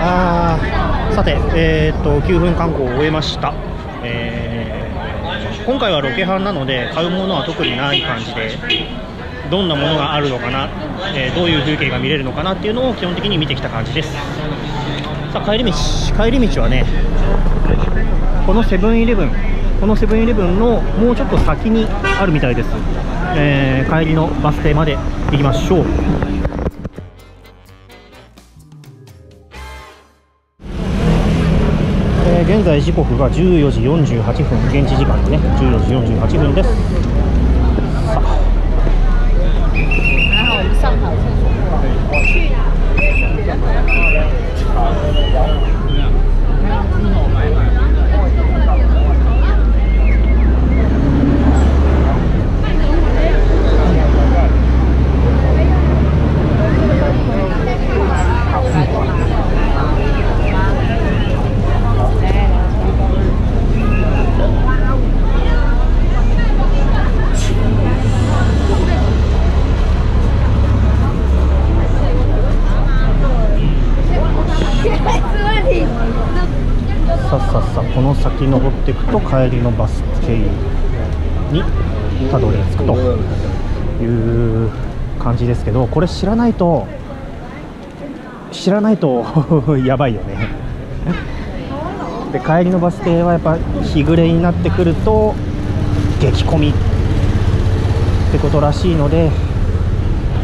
あさて、えー、と9分観光を終えました、えー今回はロケハンなので買うものは特にない感じでどんなものがあるのかな、えーどういう風景が見れるのかなっていうのを基本的に見てきた感じです。さあ帰り道帰り道はねこのセブンイレブンこのセブンイレブンのもうちょっと先にあるみたいです、えー帰りのバス停まで行きましょう。えー現在時刻が14時48分現地時間でね14時48分ですさあ还好我们上好厕所。去哪？さっさっさこの先登っていくと帰りのバス停にたどり着くという感じですけどこれ知らないと知らないと やばいよね。で帰りのバス停はやっぱ日暮れになってくると激混みってことらしいので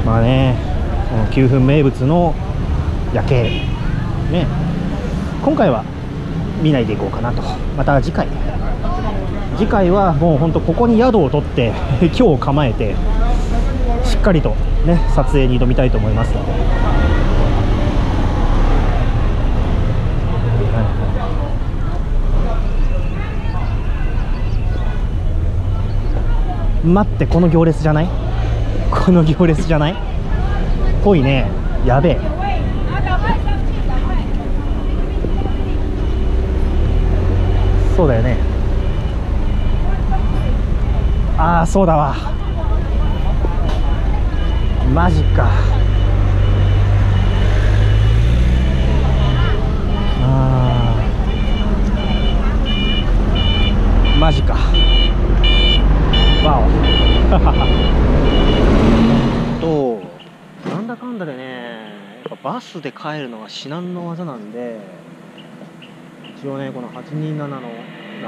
まあねこの9分名物の夜景ね今回は見ないでいこうかなと。また次回。次回はもう本当ここに宿を取って 今日構えてしっかりとね撮影に挑みたいと思いますので、待ってこの行列じゃない？この行列じゃない？ぽいね。やべえ。そうだよね。ああそうだわ。マジか。あー。マジか。わお となんだかんだでねやっぱバスで帰るのは至難の技なんで一応ね。この827のなん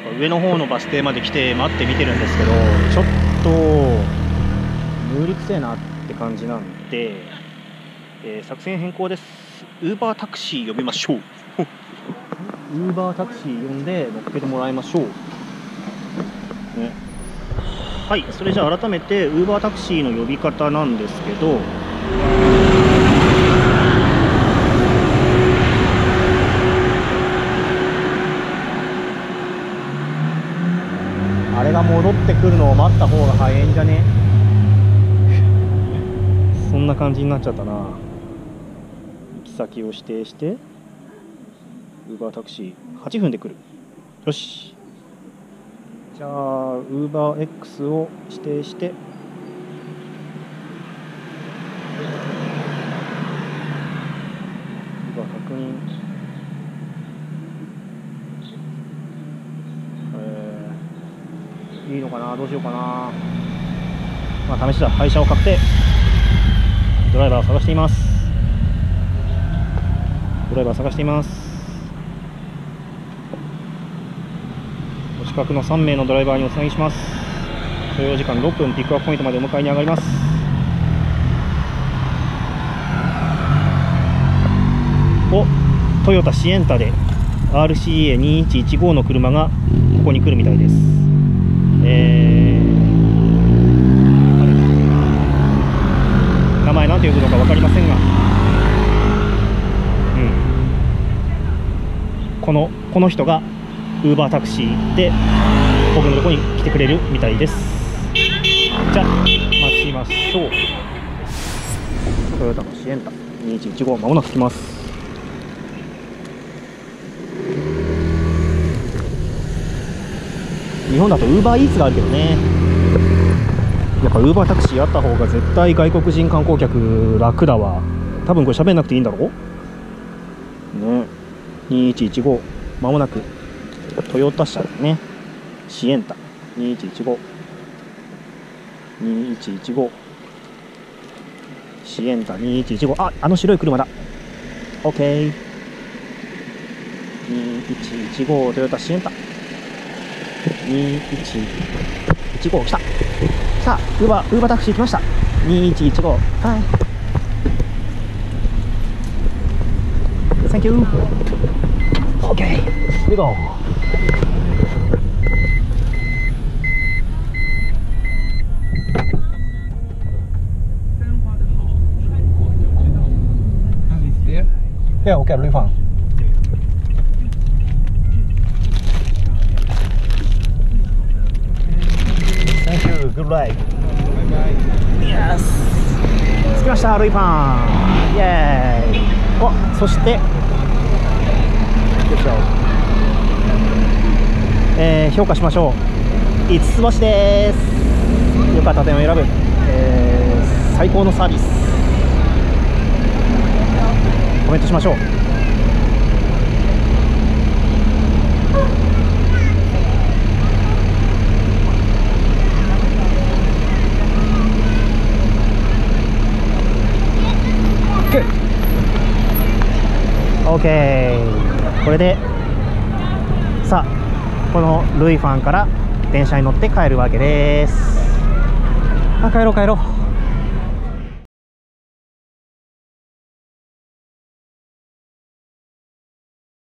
か上の方のバス停まで来て待って見てるんですけどちょっと無理くせえなって感じなんで、えー作戦変更です。ウーバータクシー呼びましょう。ウーバータクシー呼んで乗っけてもらいましょう。ね。はい。それじゃあ改めてウーバータクシーの呼び方なんですけどが戻ってくるのを待った方が早いんじゃね？そんな感じになっちゃったな。行き先を指定してウーバータクシー8分で来る。よし。じゃあウーバー X を指定してウーバー確認えーいいのかな？どうしようかな？まあ試しだ配車を確定。ドライバーを探しています。ドライバー探しています。お近くの3名のドライバーにおつなぎします。所要時間6分ピックアップポイントまでお迎えに上がります。おトヨタシエンタで RCA2115 の車がここに来るみたいです。えーあれ名前なんて呼ぶのか分かりませんがうん。このこの人がウーバータクシーで僕のとこに来てくれるみたいです。じゃあ待ちましょう。トヨタのシエンタ2115まもなく来ます。日本だとウーバーイーツがあるけどね。やっぱウーバータクシーあった方が絶対外国人観光客楽だわ。多分これ喋んなくていいんだろ？ね。2115まもなく。トヨタ車ですね。シエンタ。2115 2115シエンタ。2115ああの白い車だ。OK2115 トヨタシエンタ2115来た。さあウーバーウーバータクシー来ました。2115はい。Thank you OK we go 对，我改了对方。Thank you. Good ride. Yes. 着きました、ルイファン。イェーイ。お、そして。よいしょ。えー、評価しましょう。五つ星です。よかった点を選ぶ。えー、最高のサービス。コメントしましょう。OK これでさあこのルイファンから電車に乗って帰るわけです。あ帰ろう帰ろう。